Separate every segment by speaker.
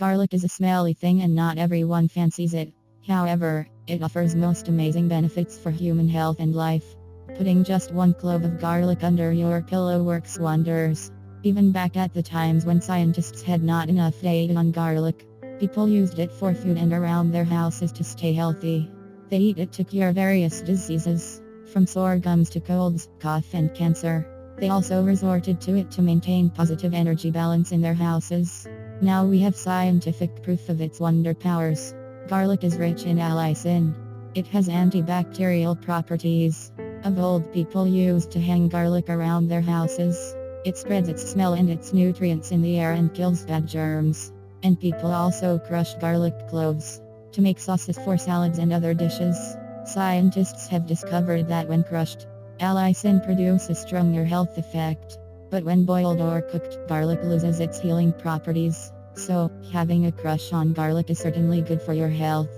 Speaker 1: Garlic is a smelly thing and not everyone fancies it. However, it offers most amazing benefits for human health and life. Putting just one clove of garlic under your pillow works wonders. Even back at the times when scientists had not enough data on garlic, people used it for food and around their houses to stay healthy. They eat it to cure various diseases, from sore gums to colds, cough and cancer. They also resorted to it to maintain positive energy balance in their houses. Now we have scientific proof of its wonder powers. Garlic is rich in allicin. It has antibacterial properties. Of old people used to hang garlic around their houses. It spreads its smell and its nutrients in the air and kills bad germs. And people also crush garlic cloves to make sauces for salads and other dishes. Scientists have discovered that when crushed, allicin produces stronger health effect. But when boiled or cooked, garlic loses its healing properties. So, having a crush on garlic is certainly good for your health.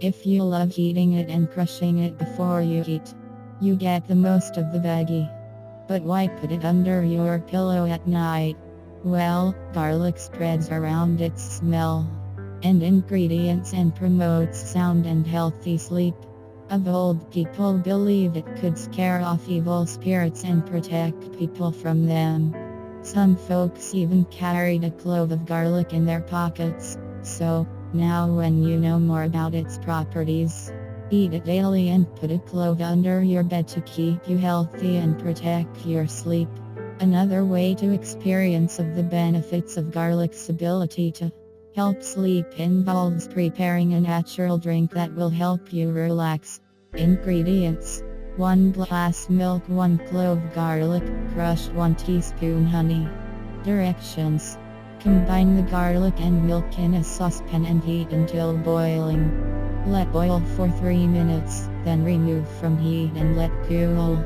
Speaker 1: If you love eating it and crushing it before you eat, you get the most of the veggie. But why put it under your pillow at night? Well, garlic spreads around its smell and ingredients and promotes sound and healthy sleep. Of old people believed it could scare off evil spirits and protect people from them. Some folks even carried a clove of garlic in their pockets. So, now when you know more about its properties, Eat it daily and put a clove under your bed to keep you healthy and protect your sleep. Another way to experience of the benefits of garlic's ability to help sleep involves preparing a natural drink that will help you relax. Ingredients 1 glass milk 1 clove garlic crushed 1 teaspoon honey Directions Combine the garlic and milk in a saucepan and heat until boiling. Let boil for 3 minutes, then remove from heat and let cool.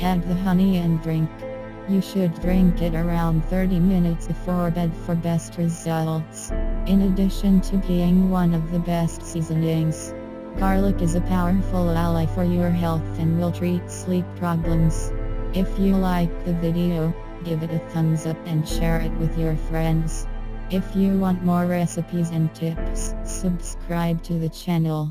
Speaker 1: Add the honey and drink. You should drink it around 30 minutes before bed for best results. In addition to being one of the best seasonings, garlic is a powerful ally for your health and will treat sleep problems. If you like the video, give it a thumbs up and share it with your friends. If you want more recipes and tips, subscribe to the channel.